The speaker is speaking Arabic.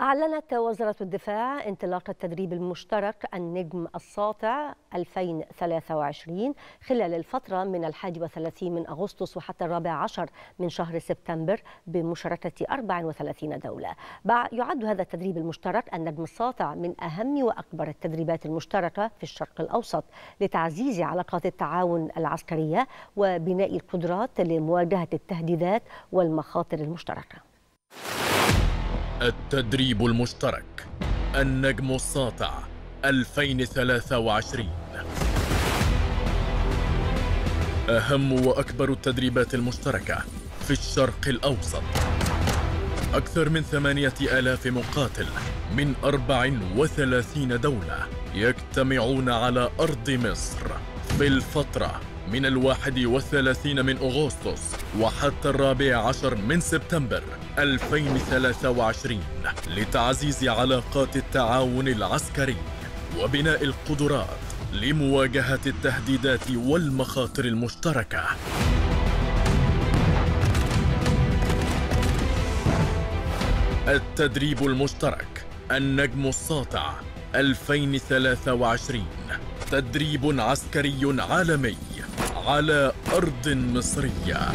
أعلنت وزارة الدفاع انطلاق التدريب المشترك النجم الساطع 2023 خلال الفترة من الحادي وثلاثين من أغسطس وحتى الرابع عشر من شهر سبتمبر بمشاركة 34 دولة. يعد هذا التدريب المشترك النجم الساطع من أهم وأكبر التدريبات المشتركة في الشرق الأوسط لتعزيز علاقات التعاون العسكرية وبناء القدرات لمواجهة التهديدات والمخاطر المشتركة. التدريب المشترك. النجم الساطع 2023 أهم وأكبر التدريبات المشتركة في الشرق الأوسط. أكثر من ثمانية آلاف مقاتل من 34 دولة يجتمعون على أرض مصر في الفترة من الواحد والثلاثين من أغسطس وحتى الرابع عشر من سبتمبر 2023 لتعزيز علاقات التعاون العسكري وبناء القدرات لمواجهة التهديدات والمخاطر المشتركة. التدريب المشترك النجم الساطع 2023 تدريب عسكري عالمي. على أرض مصرية.